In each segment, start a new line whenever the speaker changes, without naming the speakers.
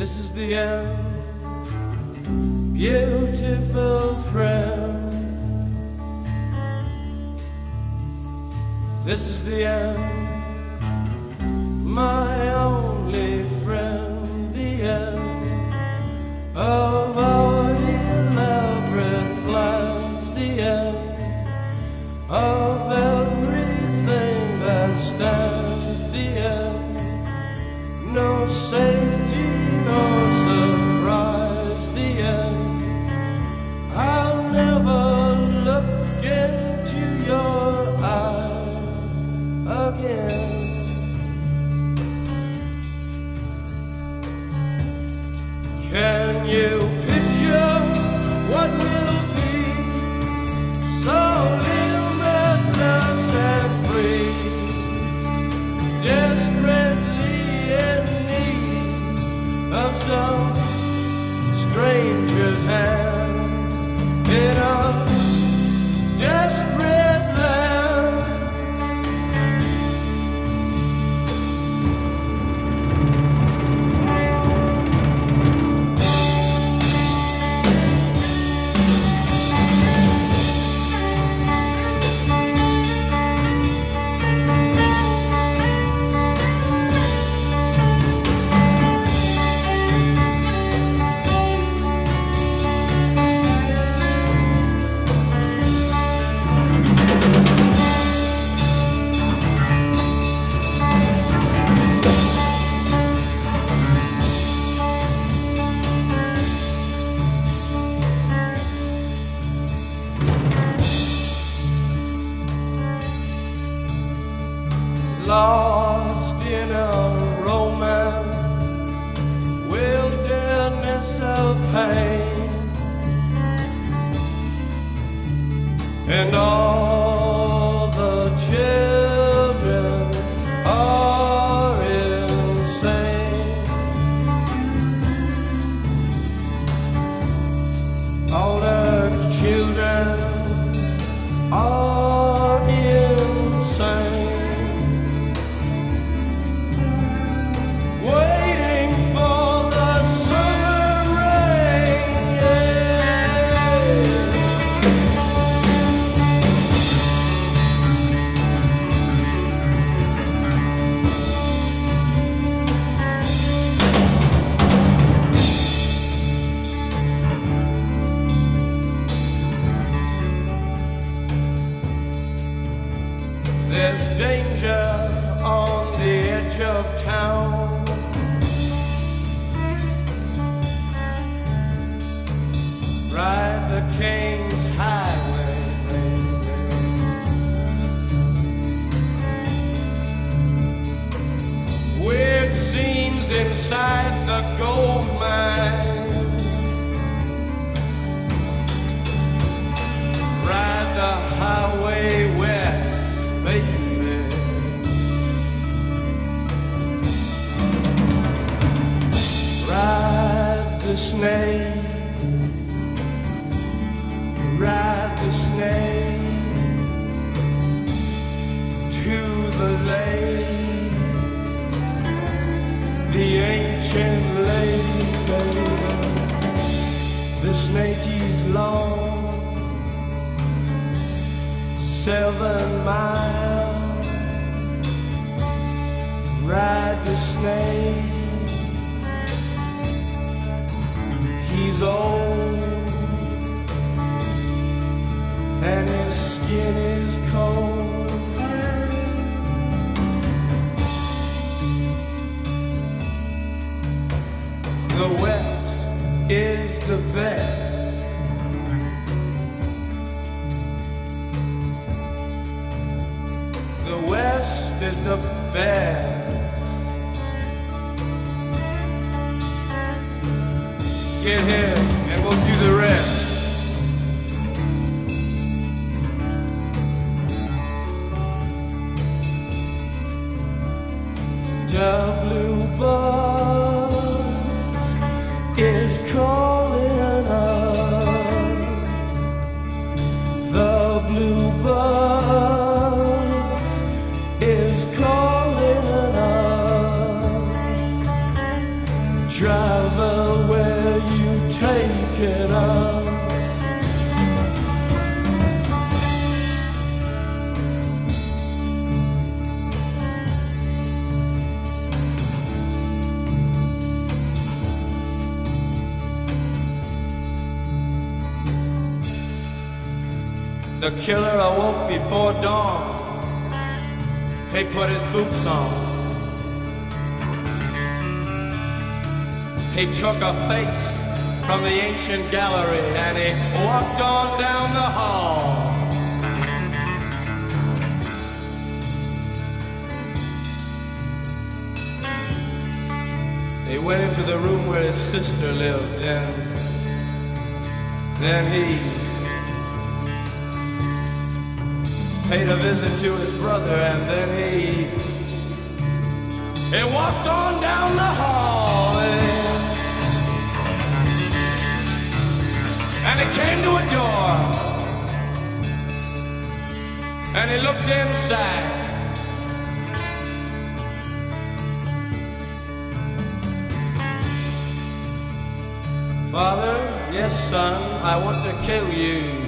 This is the end, beautiful friend. This is the end, my only friend, the end of our elaborate plans, the end of everything that stands, the end. No safety, lost in a romance, wilderness of pain, and all inside the gold mine. Ride the highway west, baby. Ride the snake, seven miles. Ride the snake. He's old and his skin is cold. Is the best. Get here and we'll do the rest. The killer awoke before dawn. He put his boots on. He took a face from the ancient gallery and he walked on down the hall. He went into the room where his sister lived and then he paid a visit to his brother and then he he walked on down the hall and, and he came to a door. And he looked inside. Father, yes, son, I want to kill you.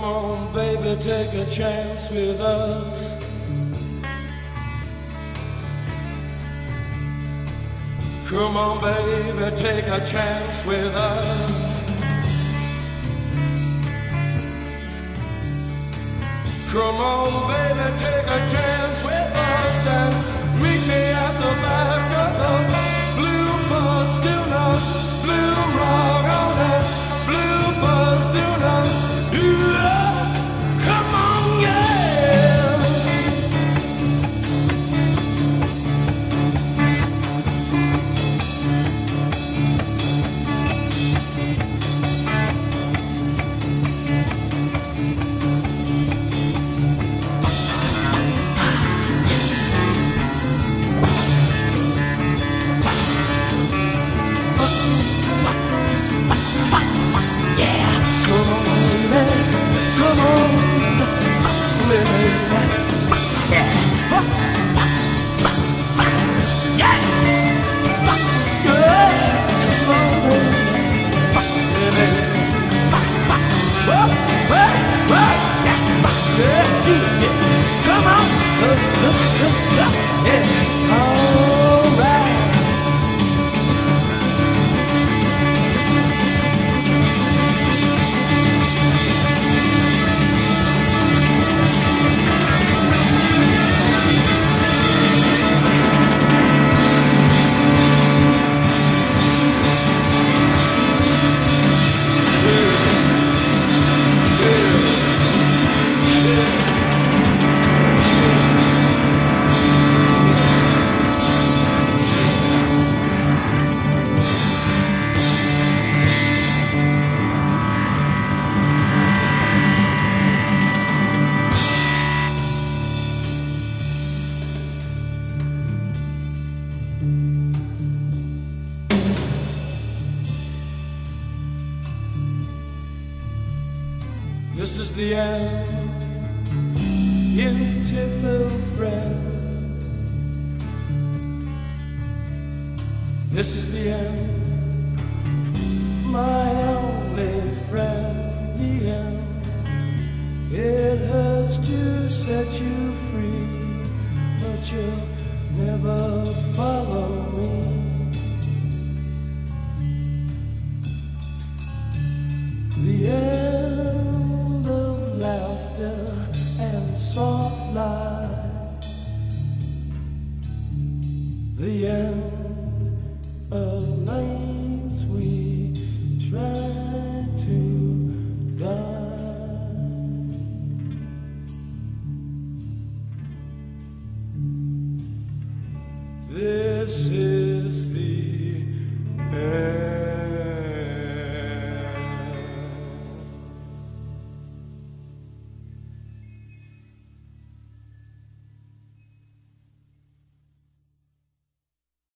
Come on, baby, take a chance with us. Come on, baby, take a chance with us. Come on, baby, take a chance with us the end, beautiful friend. This is the end, my only friend. The end. It hurts to set you free, but you'll never soft light. The end of nights we try to die. This is